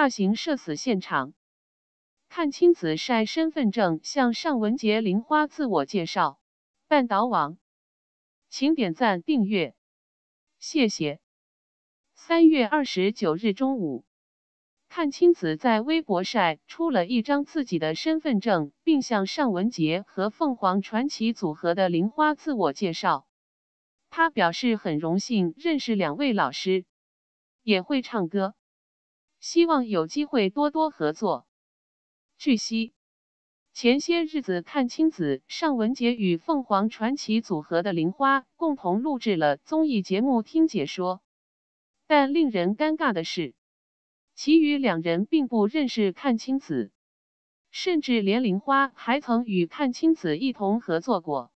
大型社死现场。看清子晒身份证向尚雯婕零花自我介绍。半岛网，请点赞订阅，谢谢。三月二十九日中午，看清子在微博晒出了一张自己的身份证，并向尚雯婕和凤凰传奇组合的零花自我介绍。他表示很荣幸认识两位老师，也会唱歌，希望有机会多多合作。据悉。前些日子，阚清子、尚雯婕与凤凰传奇组合的玲花共同录制了综艺节目《听解说》，但令人尴尬的是，其余两人并不认识阚清子，甚至连玲花还曾与阚清子一同合作过。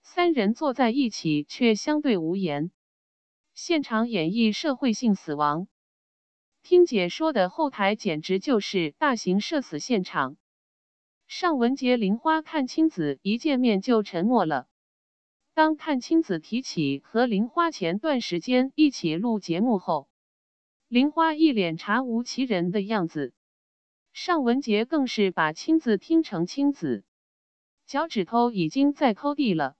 三人坐在一起却相对无言，现场演绎社会性死亡。听解说的后台简直就是大型社死现场。尚雯婕、玲花看青子一见面就沉默了。当看青子提起和玲花前段时间一起录节目后，玲花一脸查无其人的样子，尚雯婕更是把青子听成青子，脚趾头已经在抠地了。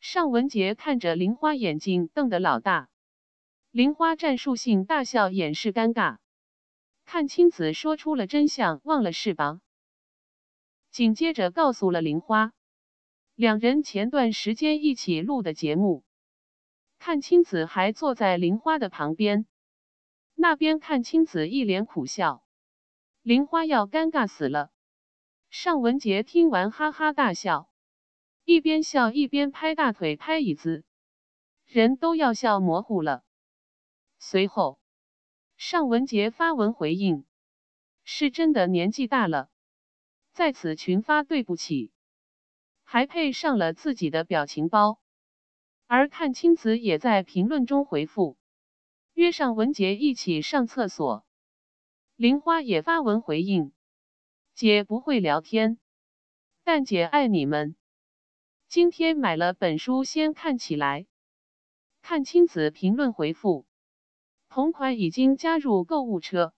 尚雯婕看着玲花，眼睛瞪得老大。玲花战术性大笑掩饰尴尬。看青子说出了真相，忘了是吧？紧接着告诉了玲花，两人前段时间一起录的节目。看青子还坐在玲花的旁边，那边看青子一脸苦笑，玲花要尴尬死了。尚雯婕听完哈哈大笑，一边笑一边拍大腿拍椅子，人都要笑模糊了。随后，尚雯婕发文回应，是真的年纪大了。在此群发对不起，还配上了自己的表情包。而阚清子也在评论中回复，约尚文杰一起上厕所。玲花也发文回应，姐不会聊天，但姐爱你们。今天买了本书，先看起来。看青子评论回复，同款已经加入购物车。